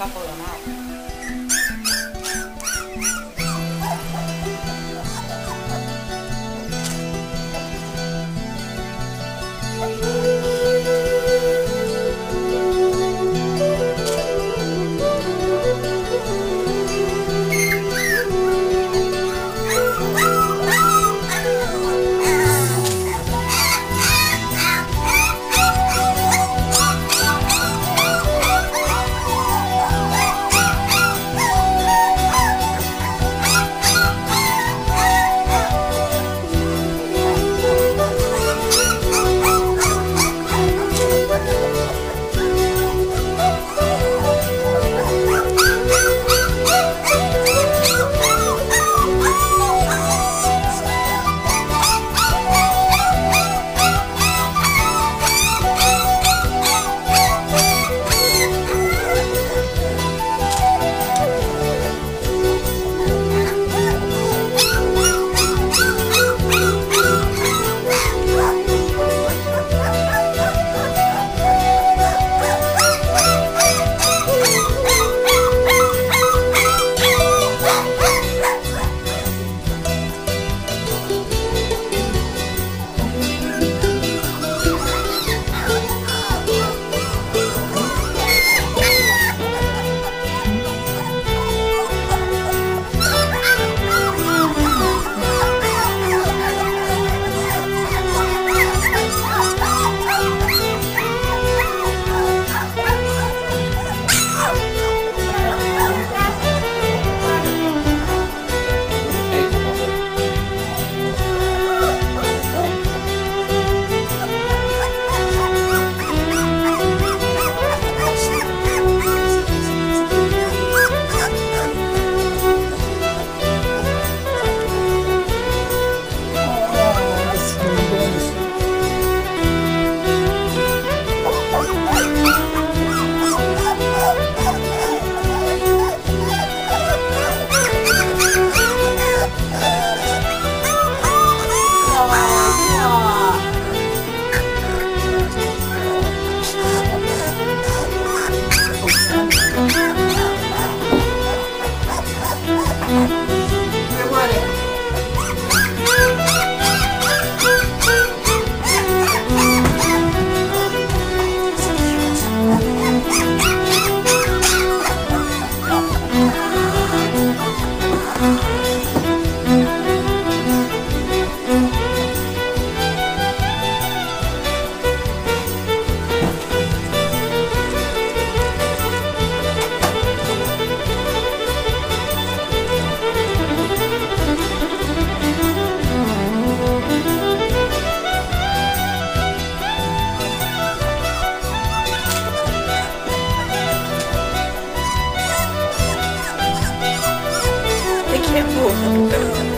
couple of them out. They can't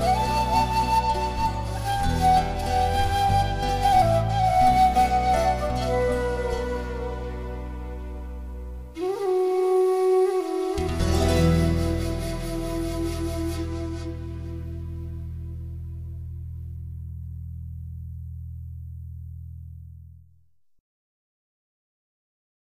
Woo!